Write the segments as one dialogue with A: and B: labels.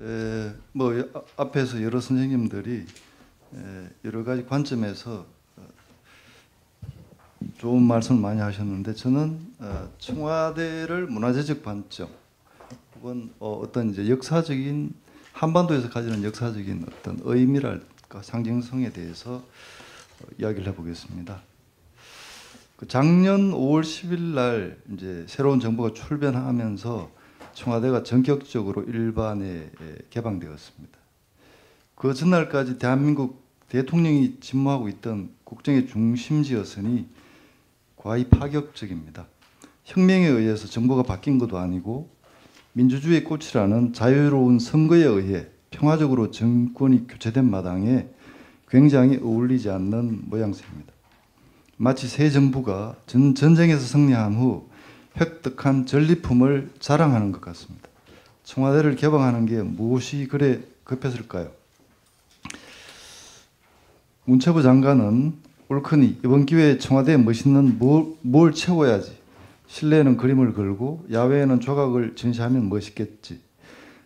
A: 에, 뭐 여- 앞에서 여러 선생님들이 에, 여러 가지 관점에서 어, 좋은 말씀을 많이 하셨는데 저는 어, 청와대를 문화재적 관점 혹은 어, 어떤 이제 역사적인 한반도에서 가지는 역사적인 어떤 의미랄까 상징성에 대해서 어, 이야기를 해보겠습니다. 그 작년 5월 10일 날 이제 새로운 정부가 출변하면서 청와대가 전격적으로 일반에 에, 개방되었습니다. 그 전날까지 대한민국 대통령이 집무하고 있던 국정의 중심지였으니 과히 파격적입니다. 혁명에 의해서 정부가 바뀐 것도 아니고 민주주의의 꽃이라는 자유로운 선거에 의해 평화적으로 정권이 교체된 마당에 굉장히 어울리지 않는 모양새입니다. 마치 새 정부가 전, 전쟁에서 승리한 후 획득한 전리품을 자랑하는 것 같습니다. 청와대를 개방하는 게 무엇이 그래 급했을까요? 문체부 장관은 옳거니 이번 기회에 청와대에 멋있는 뭘, 뭘 채워야지. 실내에는 그림을 걸고 야외에는 조각을 전시하면 멋있겠지.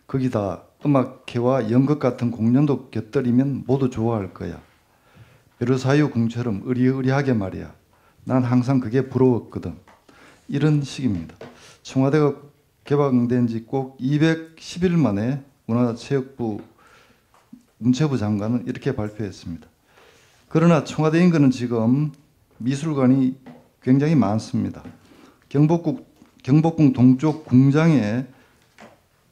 A: 거기다 음악회와 연극 같은 공연도 곁들이면 모두 좋아할 거야. 베르사유 궁처럼 의리의리하게 말이야. 난 항상 그게 부러웠거든 이런 식입니다 청와대가 개방된 지 꼭 210일 만에 문화체육부 문체부 장관은 이렇게 발표했습니다 그러나 청와대 인근은 지금 미술관이 굉장히 많습니다. 경복궁, 경복궁 동쪽 궁장에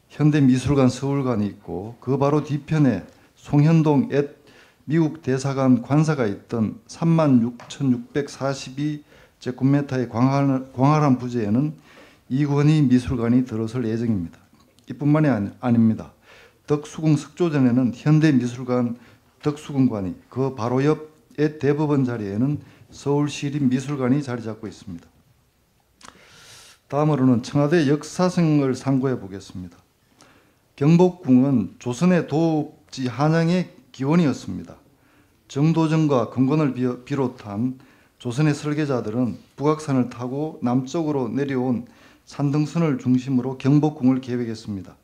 A: 현대미술관 서울관이 있고 그 바로 뒤편에 송현동 앳 미국 대사관 관사가 있던 36,642 광활, 광활한 부지에는 이권희 미술관이 들어설 예정입니다. 이뿐만이 아니, 아닙니다. 덕수궁 석조전에는 현대미술관 덕수궁관이 그 바로 옆의 대법원 자리에는 서울시립 미술관이 자리 잡고 있습니다. 다음으로는 청와대 역사성을 상고해 보겠습니다. 경복궁은 조선의 도읍지 한양의 기원이었습니다. 정도전과 비- 비롯한 조선의 설계자들은 북악산을 타고 남쪽으로 내려온 산등선을 중심으로 경복궁을 계획했습니다.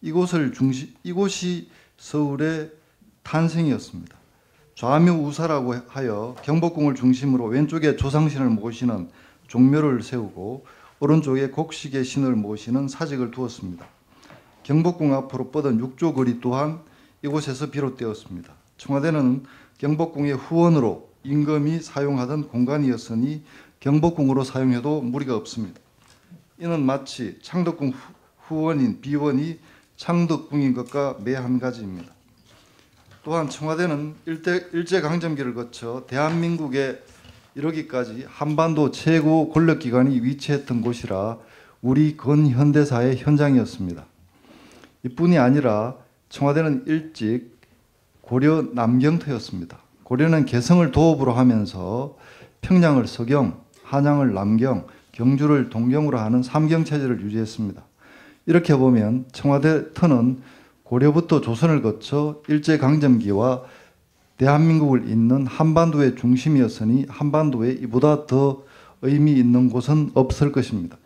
A: 이곳을 중심 이곳이 서울의 탄생이었습니다. 좌묘우사라고 하여 경복궁을 중심으로 왼쪽에 조상신을 모시는 종묘를 세우고 오른쪽에 곡식의 신을 모시는 사직을 두었습니다. 경복궁 앞으로 뻗은 육조 거리 또한 이곳에서 비롯되었습니다. 청와대는 경복궁의 후원으로 임금이 사용하던 공간이었으니 경복궁으로 사용해도 무리가 없습니다. 이는 마치 창덕궁 후- 후원인 비원이 창덕궁인 것과 매한 가지입니다. 또한 청와대는 일대, 일제강점기를 거쳐 대한민국에 이르기까지 한반도 최고 권력기관이 위치했던 곳이라 우리 근현대사의 현장이었습니다. 이뿐이 아니라 청와대는 일찍 고려 남경터였습니다. 고려는 개성을 도읍으로 하면서 평양을 서경, 한양을 남경, 경주를 동경으로 하는 삼경 체제를 유지했습니다. 이렇게 보면 청와대 터는 고려부터 조선을 거쳐 일제 강점기와 대한민국을 잇는 한반도의 중심이었으니 한반도에 이보다 더 의미 있는 곳은 없을 것입니다.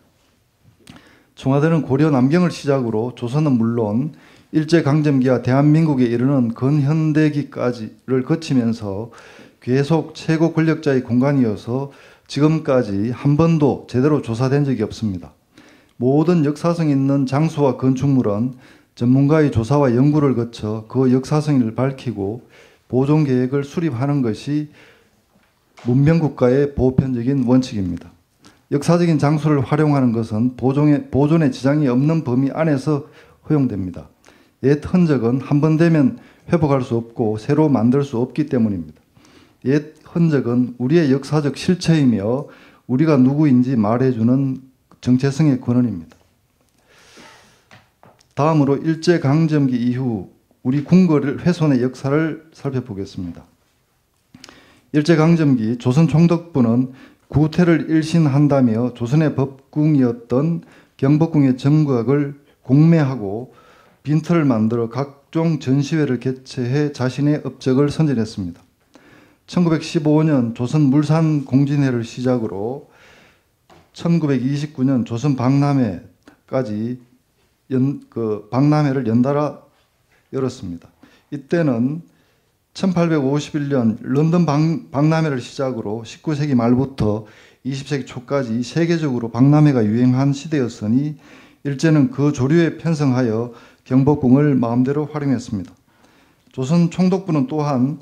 A: 청와대는 고려 남경을 시작으로 조선은 물론 일제 강점기와 대한민국에 이르는 근현대기까지를 거치면서 계속 최고 권력자의 공간이어서 지금까지 한 번도 제대로 조사된 적이 없습니다. 모든 역사성 있는 장소와 건축물은 전문가의 조사와 연구를 거쳐 그 역사성을 밝히고 보존 계획을 수립하는 것이 문명국가의 보편적인 원칙입니다. 역사적인 장소를 활용하는 것은 보존에, 보존에 지장이 없는 범위 안에서 허용됩니다. 옛 흔적은 한 번 되면 회복할 수 없고 새로 만들 수 없기 때문입니다. 옛 흔적은 우리의 역사적 실체이며 우리가 누구인지 말해주는 정체성의 근원입니다. 다음으로 일제 강점기 이후 우리 궁궐 훼손의 역사를 살펴보겠습니다. 일제 강점기 조선 총독부는 구태를 일신한다며 조선의 법궁이었던 경복궁의 정각을 공매하고 빈터를 만들어 각종 전시회를 개최해 자신의 업적을 선전했습니다. 1915년 조선 물산 공진회를 시작으로 1929년 조선 박람회까지 연, 그 박람회를 연달아 열었습니다. 이때는 1851년 런던 박, 박람회를 시작으로 19세기 말부터 20세기 초까지 세계적으로 박람회가 유행한 시대였으니 일제는 그 조류에 편성하여 경복궁을 마음대로 활용했습니다. 조선 총독부는 또한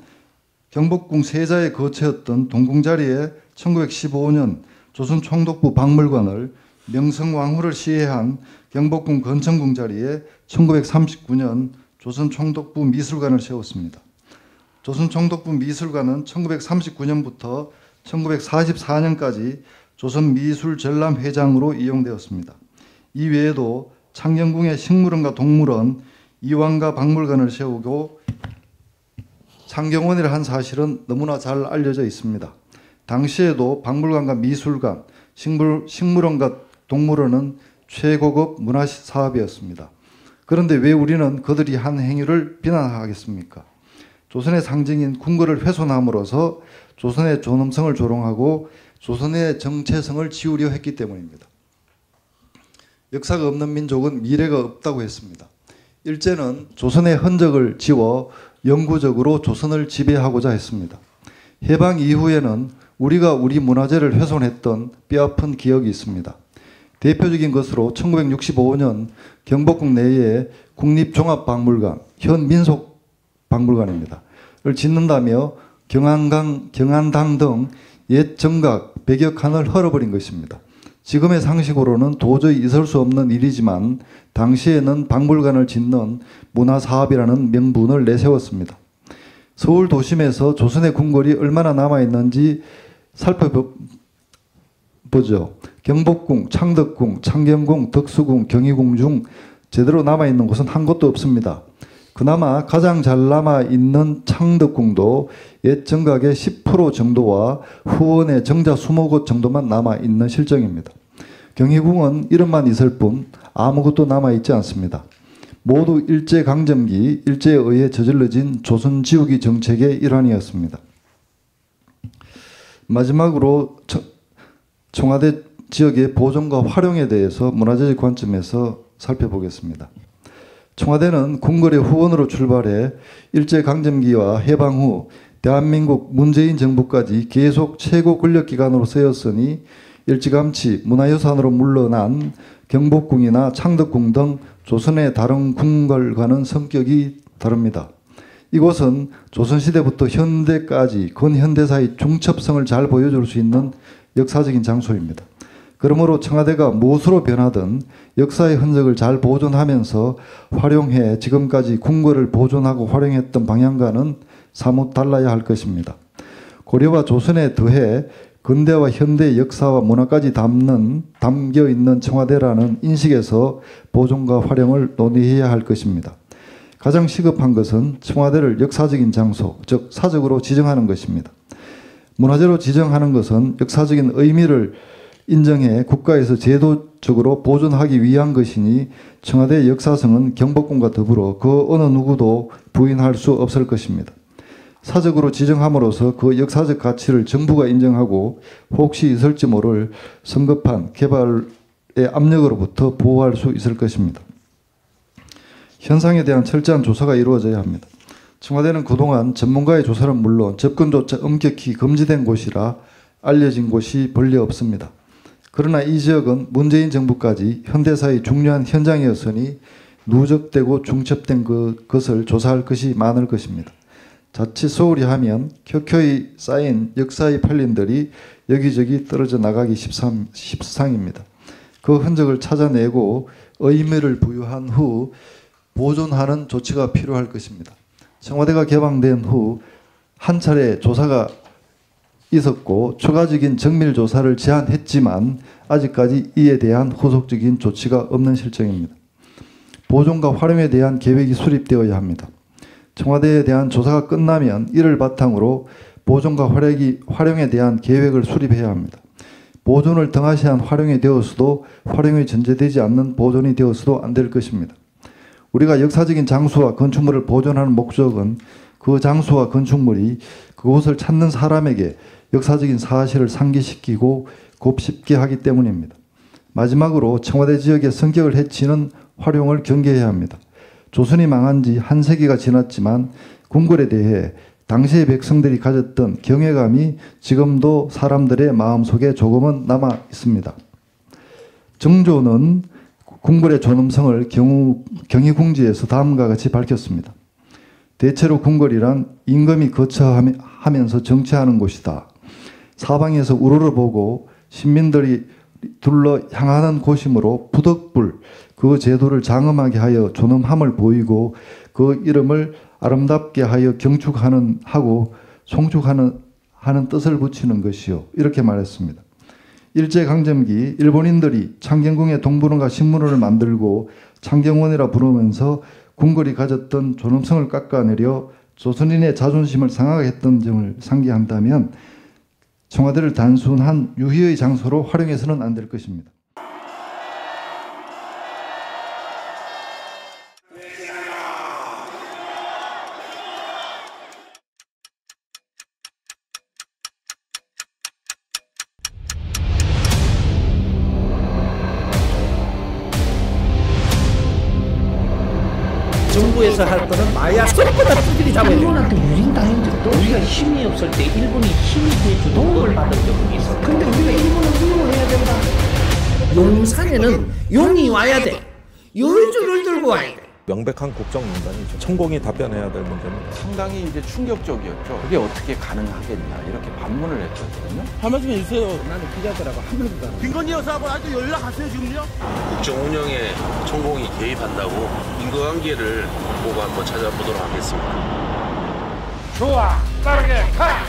A: 경복궁 세자의 거처였던 동궁자리에 1915년 조선 총독부 박물관을 명성왕후를 시해한 경복궁 건천궁 자리에 1939년 조선 총독부 미술관을 세웠습니다. 조선 총독부 미술관은 1939년부터 1944년까지 조선 미술 전람 회장으로 이용되었습니다. 이 외에도 창경궁의 식물원과 동물원, 이왕과 박물관을 세우고 창경원이라 한 사실은 너무나 잘 알려져 있습니다. 당시에도 박물관과 미술관, 식물, 식물원과 동물원은 최고급 문화 사업이었습니다. 그런데 왜 우리는 그들이 한 행위를 비난하겠습니까? 조선의 상징인 궁궐을 훼손함으로써 조선의 존엄성을 조롱하고 조선의 정체성을 지우려 했기 때문입니다. 역사가 없는 민족은 미래가 없다고 했습니다. 일제는 조선의 흔적을 지워 영구적으로 조선을 지배하고자 했습니다. 해방 이후에는 우리가 우리 문화재를 훼손했던 뼈아픈 기억이 있습니다. 대표적인 것으로 1965년 경복궁 내에 국립종합박물관, 현 민속박물관입니다. 을 짓는다며 경안강, 경안당 등 옛 정각 100여 칸을 헐어버린 것입니다. 지금의 상식으로는 도저히 있을 수 없는 일이지만 당시에는 박물관을 짓는 문화사업이라는 명분을 내세웠습니다. 서울 도심에서 조선의 궁궐이 얼마나 남아있는지 살펴보죠. 경복궁, 창덕궁, 창경궁, 덕수궁, 경희궁 중 제대로 남아있는 곳은 한 곳도 없습니다. 그나마 가장 잘 남아있는 창덕궁도 옛 정각의 10% 정도와 후원의 정자 20곳 정도만 남아있는 실정입니다. 경희궁은 이름만 있을 뿐 아무것도 남아있지 않습니다. 모두 일제강점기 일제에 의해 저질러진 조선지우기 정책의 일환이었습니다. 마지막으로 청와대 지역의 보존과 활용에 대해서 문화재적 관점에서 살펴보겠습니다. 청와대는 궁궐의 후원으로 출발해 일제강점기와 해방 후 대한민국 문재인 정부까지 계속 최고 권력기관으로 쓰였으니 일찌감치 문화유산으로 물러난 경복궁이나 창덕궁 등 조선의 다른 궁궐과는 성격이 다릅니다. 이곳은 조선시대부터 현대까지 근현대사의 중첩성을 잘 보여줄 수 있는 역사적인 장소입니다. 그러므로 청와대가 무엇으로 변하든 역사의 흔적을 잘 보존하면서 활용해 지금까지 궁궐을 보존하고 활용했던 방향과는 사뭇 달라야 할 것입니다. 고려와 조선에 더해 근대와 현대 역사와 문화까지 담는 담겨 있는 청와대라는 인식에서 보존과 활용을 논의해야 할 것입니다. 가장 시급한 것은 청와대를 역사적인 장소, 즉 사적으로 지정하는 것입니다. 문화재로 지정하는 것은 역사적인 의미를 인정해 국가에서 제도적으로 보존하기 위한 것이니 청와대 역사성은 경복궁과 더불어 그 어느 누구도 부인할 수 없을 것입니다. 사적으로 지정함으로써 그 역사적 가치를 정부가 인정하고 혹시 있을지 모를 성급한 개발의 압력으로부터 보호할 수 있을 것입니다. 현상에 대한 철저한 조사가 이루어져야 합니다. 청와대는 그동안 전문가의 조사는 물론 접근조차 엄격히 금지된 곳이라 알려진 곳이 본래 없습니다. 그러나 이 지역은 문재인 정부까지 현대사의 중요한 현장이었으니 누적되고 중첩된 그, 것을 조사할 것이 많을 것입니다. 자칫 소홀히 하면 켜켜이 쌓인 역사의 팔림들이 여기저기 떨어져 나가기 십상, 십상입니다. 그 흔적을 찾아내고 의미를 부여한 후 보존하는 조치가 필요할 것입니다. 청와대가 개방된 후 한 차례 조사가 있었고 추가적인 정밀 조사를 제안했지만 아직까지 이에 대한 후속적인 조치가 없는 실정입니다. 보존과 활용에 대한 계획이 수립되어야 합니다. 청와대에 대한 조사가 끝나면 이를 바탕으로 보존과 활용이, 활용에 대한 계획을 수립해야 합니다. 보존을 등하시한 활용이 되었어도 활용이 전제되지 않는 보존이 되었어도 안 될 것입니다. 우리가 역사적인 장소와 건축물을 보존하는 목적은 그 장소와 건축물이 그곳을 찾는 사람에게 역사적인 사실을 상기시키고 곱씹게 하기 때문입니다. 마지막으로 청와대 지역의 성격을 해치는 활용을 경계해야 합니다. 조선이 망한 지 한 세기가 지났지만 궁궐에 대해 당시의 백성들이 가졌던 경외감이 지금도 사람들의 마음속에 조금은 남아 있습니다. 정조는 궁궐의 존엄성을 경우, 경희궁지에서 다음과 같이 밝혔습니다. 대체로 궁궐이란 임금이 거처하면서 정치하는 곳이다. 사방에서 우러러 보고 신민들이 둘러 향하는 곳이므로 부덕불 그 제도를 장엄하게 하여 존엄함을 보이고 그 이름을 아름답게 하여 경축하는 하고 송축하는 하는 뜻을 붙이는 것이요 이렇게 말했습니다. 일제 강점기 일본인들이 창경궁에 동부론과 신문을 만들고 창경원이라 부르면서 궁궐이 가졌던 존엄성을 깎아내려 조선인의 자존심을 상하게 했던 점을 상기한다면 청와대를 단순한 유희의 장소로 활용해서는 안 될 것입니다.
B: 정부에서 할 거는 마약 쏙보다 두들이 잡아야 돼.
C: 일본한테 유린당한 적도
B: 우리가 힘이 없을 때 일본이 힘이 돼주는 도움을 받은 적이 있어.
C: 근데 우리가 일본을 훌륭해야 된다
B: 용산에는 용이 와야 돼. 요주를 들고 와야 돼.
D: 명백한 국정농단이죠. 천공이 답변해야 될 문제입니다.
E: 상당히 이제 충격적이었죠. 그게 어떻게 가능하겠냐 이렇게 반문을 했거든요.
B: 한 말씀 해주세요. 나는 기자들하고 한 번도 안
F: 김건희 여사하고 아직 연락하세요 지금요?
G: 국정 운영에 천공이 개입한다고 인과관계를 보고 한번 찾아보도록 하겠습니다.
F: 좋아 빠르게 가!